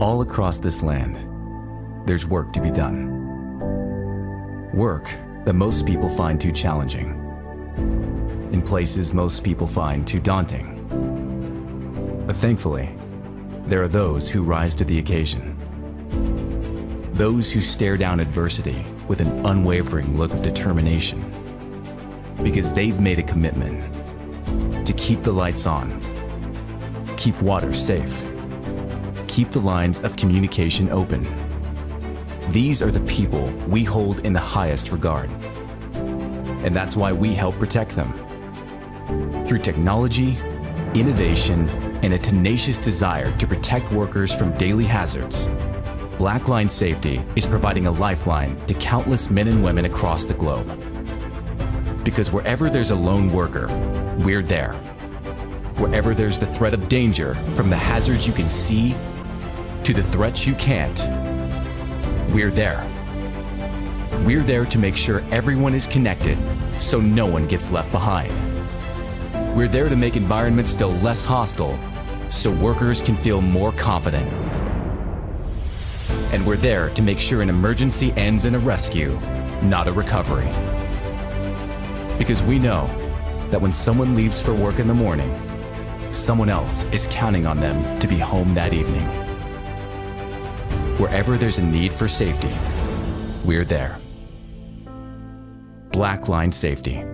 All across this land, there's work to be done. Work that most people find too challenging. In places most people find too daunting. But thankfully, there are those who rise to the occasion. Those who stare down adversity with an unwavering look of determination. Because they've made a commitment to keep the lights on, keep water safe, keep the lines of communication open. These are the people we hold in the highest regard. And that's why we help protect them. Through technology, innovation, and a tenacious desire to protect workers from daily hazards, Blackline Safety is providing a lifeline to countless men and women across the globe. Because wherever there's a lone worker, we're there. Wherever there's the threat of danger, from the hazards you can see to the threats you can't, we're there. We're there to make sure everyone is connected so no one gets left behind. We're there to make environments feel less hostile so workers can feel more confident. And we're there to make sure an emergency ends in a rescue, not a recovery. Because we know that when someone leaves for work in the morning, someone else is counting on them to be home that evening. Wherever there's a need for safety, we're there. Blackline Safety.